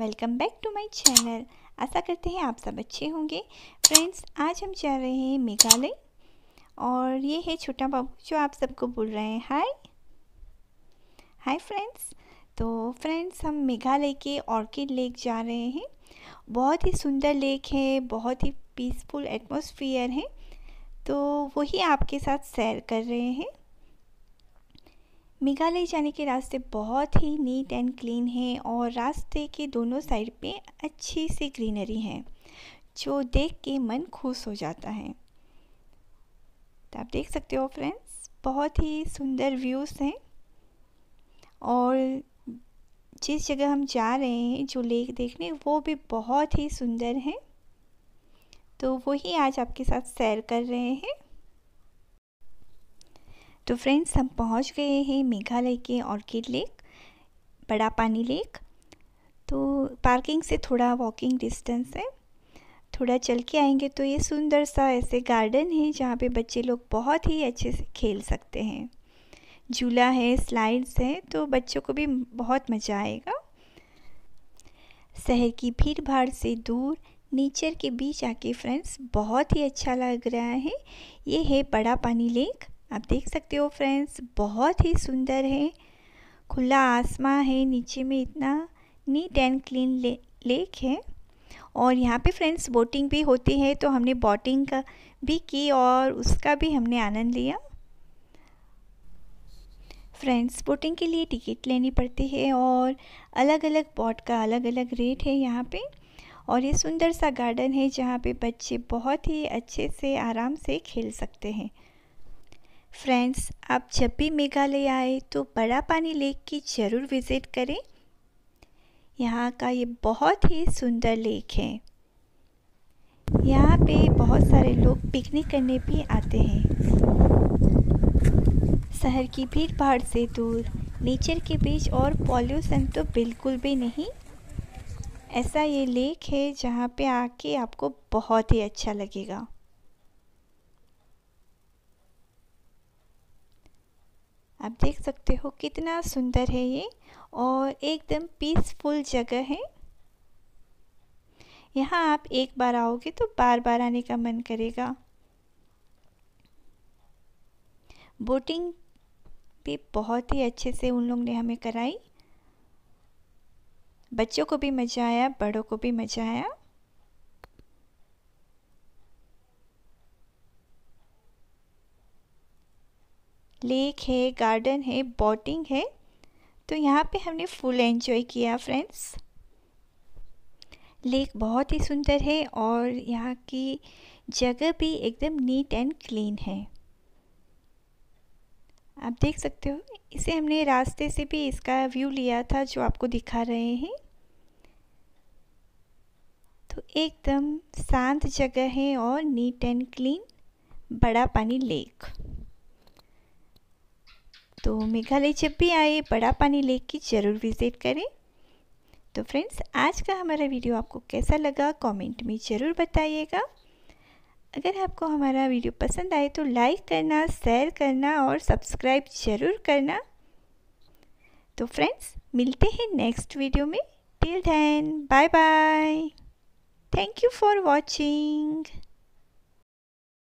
Welcome back to my channel. आशा करते हैं आप सब अच्छे होंगे। फ्रेंड्स, आज हम जा रहे हैं मेघालय। और ये है छोटा बाबू जो आप सबको बोल रहे हैं। हाय हाय फ्रेंड्स तो फ्रेंड्स हम मेघालय के ऑर्किड लेक जा रहे हैं। बहुत ही सुंदर लेक है, बहुत ही पीसफुल एटमोसफियर है। तो वही आपके साथ शेयर कर रहे हैं। मेघालय जाने के रास्ते बहुत ही नीट एंड क्लीन हैं और रास्ते के दोनों साइड पे अच्छी सी ग्रीनरी है, जो देख के मन खुश हो जाता है। तो आप देख सकते हो फ्रेंड्स, बहुत ही सुंदर व्यूज़ हैं और जिस जगह हम जा रहे हैं, जो लेक देखने, वो भी बहुत ही सुंदर है। तो वही आज आपके साथ शेयर कर रहे हैं। तो फ्रेंड्स, हम पहुँच गए हैं मेघालय के ऑर्किड लेक बड़ा पानी लेक। तो पार्किंग से थोड़ा वॉकिंग डिस्टेंस है। थोड़ा चल के आएँगे तो ये सुंदर सा ऐसे गार्डन है जहाँ पे बच्चे लोग बहुत ही अच्छे से खेल सकते हैं। झूला है स्लाइड्स है तो बच्चों को भी बहुत मज़ा आएगा। शहर की भीड़ भाड़ से दूर नेचर के बीच आके फ्रेंड्स, बहुत ही अच्छा लग रहा है। ये है बड़ा पानी लेक। आप देख सकते हो फ्रेंड्स बहुत ही सुंदर है। खुला आसमां है नीचे में इतना नीट एंड क्लीन ले, लेक है। और यहाँ पे फ्रेंड्स बोटिंग भी होती है तो हमने बोटिंग का भी की और उसका भी हमने आनंद लिया। फ्रेंड्स बोटिंग के लिए टिकट लेनी पड़ती है और अलग अलग बोट का अलग अलग रेट है यहाँ पे। और ये सुंदर सा गार्डन है जहाँ पे बच्चे बहुत ही अच्छे से आराम से खेल सकते हैं। फ्रेंड्स, आप जब भी मेघालय आए तो बड़ा पानी लेक की ज़रूर विज़िट करें। यहाँ का ये बहुत ही सुंदर लेक है। यहाँ पे बहुत सारे लोग पिकनिक करने भी आते हैं। शहर की भीड़ भाड़ से दूर, नेचर के बीच और पॉल्यूशन तो बिल्कुल भी नहीं। ऐसा ये लेक है जहाँ पे आके आपको बहुत ही अच्छा लगेगा। आप देख सकते हो कितना सुंदर है ये और एकदम पीसफुल जगह है। यहाँ आप एक बार आओगे तो बार बार आने का मन करेगा। बोटिंग भी बहुत ही अच्छे से उन लोग ने हमें कराई। बच्चों को भी मज़ा आया, बड़ों को भी मज़ा आया। लेक है, गार्डन है, बोटिंग है। तो यहाँ पे हमने फुल एंजॉय किया, फ्रेंड्स। लेक बहुत ही सुंदर है और यहाँ की जगह भी एकदम नीट एंड क्लीन है। आप देख सकते हो, इसे हमने रास्ते से भी इसका व्यू लिया था जो आपको दिखा रहे हैं। तो एकदम शांत जगह है और नीट एंड क्लीन, बड़ा पानी लेक। तो मेघालय जब भी आए, बड़ा पानी लेक की ज़रूर विज़िट करें। तो फ्रेंड्स आज का हमारा वीडियो आपको कैसा लगा कमेंट में ज़रूर बताइएगा। अगर आपको हमारा वीडियो पसंद आए तो लाइक करना शेयर करना और सब्सक्राइब ज़रूर करना। तो फ्रेंड्स मिलते हैं नेक्स्ट वीडियो में। Till then bye bye thank you for watching